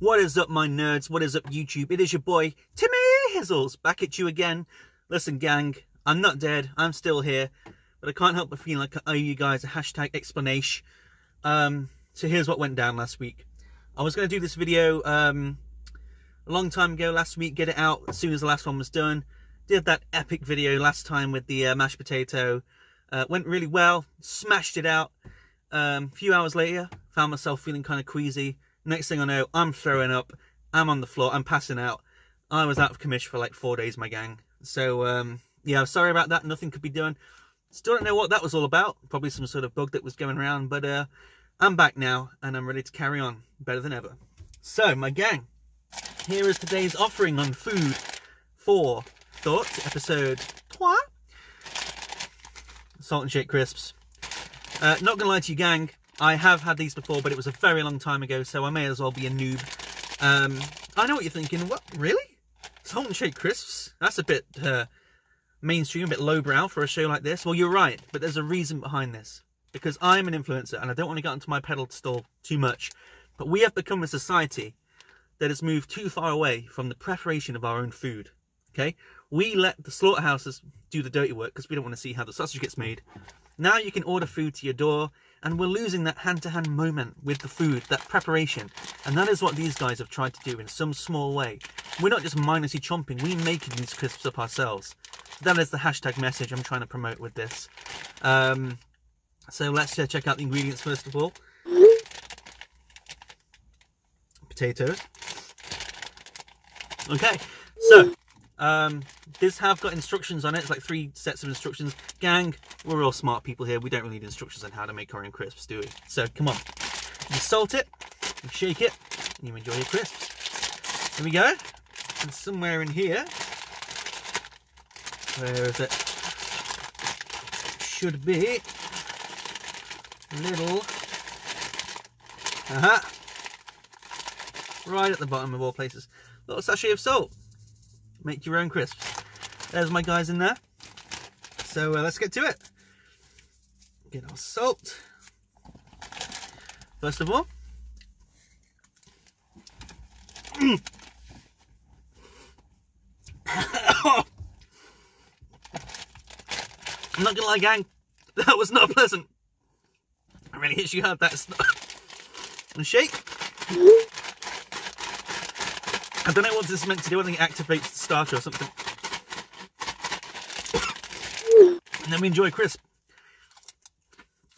What is up, my nerds? What is up, YouTube? It is your boy, Timmy Hizzles, back at you again. Listen, gang, I'm not dead. I'm still here. But I can't help but feel like I owe you guys a hashtag explanation. Um, so here's what went down last week. I was going to do this video um, a long time ago last week, get it out as soon as the last one was done. Did that epic video last time with the uh, mashed potato. Uh, went really well, smashed it out. Um, a few hours later, found myself feeling kind of queasy. Next thing I know, I'm throwing up. I'm on the floor. I'm passing out. I was out of commission for like four days, my gang. So, um, yeah, sorry about that. Nothing could be done. Still don't know what that was all about. Probably some sort of bug that was going around. But uh, I'm back now, and I'm ready to carry on better than ever. So, my gang, here is today's offering on food for thoughts, episode 3. Salt and shake crisps. Uh, not gonna lie to you, gang. I have had these before, but it was a very long time ago, so I may as well be a noob. Um, I know what you're thinking. What? Really? Salt and shake crisps? That's a bit uh, mainstream, a bit lowbrow for a show like this. Well, you're right, but there's a reason behind this. Because I'm an influencer, and I don't want to get onto my pedestal too much. But we have become a society that has moved too far away from the preparation of our own food. Okay? We let the slaughterhouses do the dirty work because we don't want to see how the sausage gets made. Now you can order food to your door, and we're losing that hand-to-hand -hand moment with the food, that preparation. And that is what these guys have tried to do in some small way. We're not just mindlessly chomping, we're making these crisps up ourselves. That is the hashtag message I'm trying to promote with this. Um, so let's uh, check out the ingredients first of all. Potatoes. Okay, so um, this have got instructions on it. It's like three sets of instructions. Gang, we're all smart people here. We don't really need instructions on how to make our own crisps, do we? So come on. You salt it, you shake it, and you enjoy your crisps. Here we go. And somewhere in here, where is it? Should be little, uh-huh, right at the bottom of all places, little sachet of salt make your own crisps. There's my guys in there. So uh, let's get to it. Get our salt. First of all. I'm not gonna lie, gang. That was not pleasant. I really hit you hard. That's. And shake. I don't know what this is meant to do. I think it activates the starter or something. Then we enjoy crisp.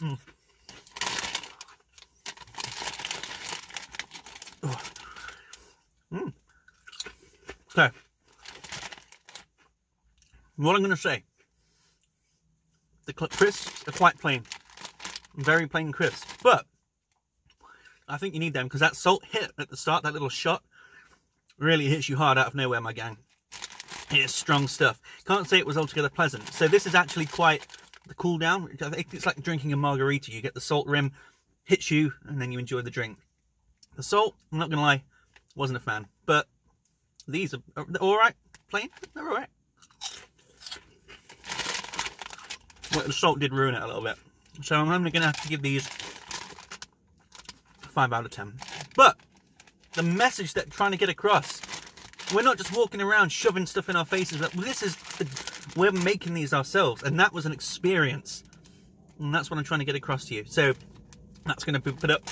Mm. Mm. Okay. What I'm going to say. The crisps are quite plain. Very plain crisps. But I think you need them because that salt hit at the start, that little shot, really hits you hard out of nowhere, my gang. It's strong stuff. Can't say it was altogether pleasant. So this is actually quite the cool down. It's like drinking a margarita. You get the salt rim, hits you, and then you enjoy the drink. The salt, I'm not going to lie, wasn't a fan. But these are, are all right. Plain, they're all right. Well, the salt did ruin it a little bit. So I'm only going to have to give these 5 out of 10. But the message that trying to get across. We're not just walking around shoving stuff in our faces. But this is, we're making these ourselves. And that was an experience. And that's what I'm trying to get across to you. So that's going to put up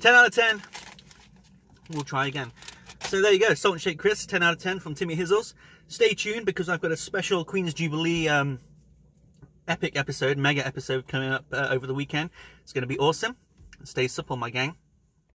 10 out of 10. We'll try again. So there you go, Salt and Shake Chris, 10 out of 10 from Timmy Hizzles. Stay tuned because I've got a special Queen's Jubilee um, epic episode, mega episode coming up uh, over the weekend. It's going to be awesome. Stay supple, my gang.